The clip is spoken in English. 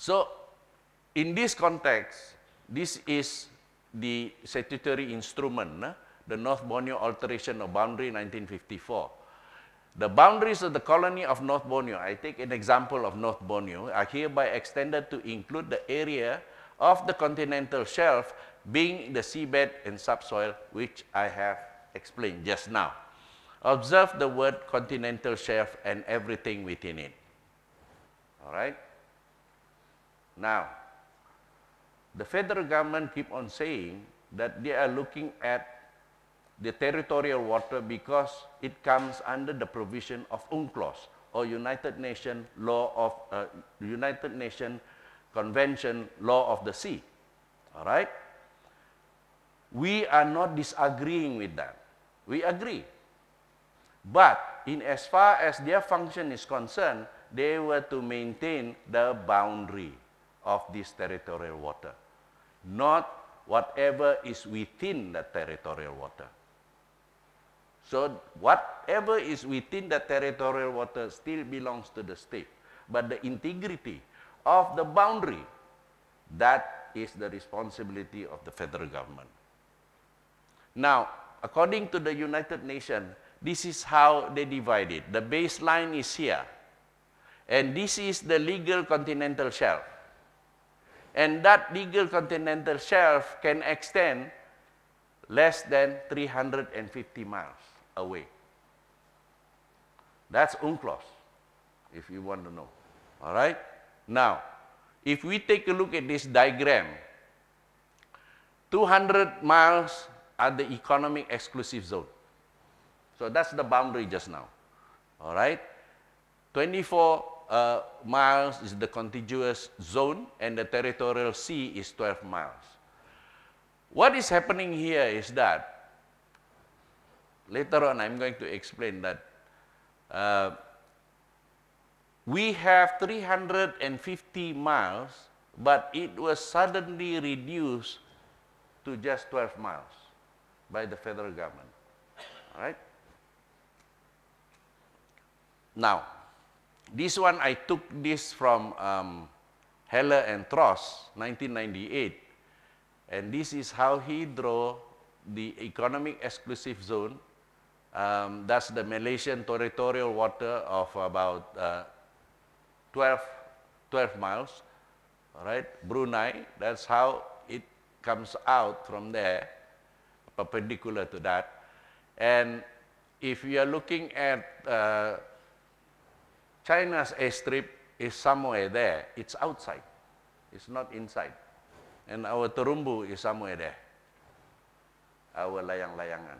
So, in this context, this is the statutory instrument, the North Borneo Alteration of Boundary 1954. The boundaries of the colony of North Borneo, I take an example of North Borneo, are hereby extended to include the area of the continental shelf being the seabed and subsoil, which I have explained just now. Observe the word continental shelf and everything within it. All right? Now, the federal government keep on saying that they are looking at the territorial water because it comes under the provision of UNCLOS or United Nations Law of uh, United Nations Convention Law of the Sea. All right? We are not disagreeing with that. We agree. But in as far as their function is concerned, they were to maintain the boundary of this territorial water, not whatever is within the territorial water. So whatever is within the territorial water still belongs to the state. But the integrity of the boundary, that is the responsibility of the federal government. Now, according to the United Nations, this is how they divide it. The baseline is here. And this is the legal continental shelf. And that legal continental shelf can extend less than 350 miles away. That's UNCLOS, if you want to know. All right? Now, if we take a look at this diagram, 200 miles are the economic exclusive zone. So that's the boundary just now. All right? 24 uh, miles is the contiguous zone and the territorial sea is 12 miles. What is happening here is that, later on I'm going to explain that uh, we have 350 miles, but it was suddenly reduced to just 12 miles by the federal government. All right? Now, this one I took this from um, Heller and Trost, 1998. And this is how he drew the economic exclusive zone. Um, that's the Malaysian territorial water of about uh, 12, 12 miles. All right, Brunei, that's how it comes out from there, perpendicular to that. And if you are looking at uh, China's airstrip is somewhere there. It's outside. It's not inside. And our terumbu is somewhere there. Our layang-layangan.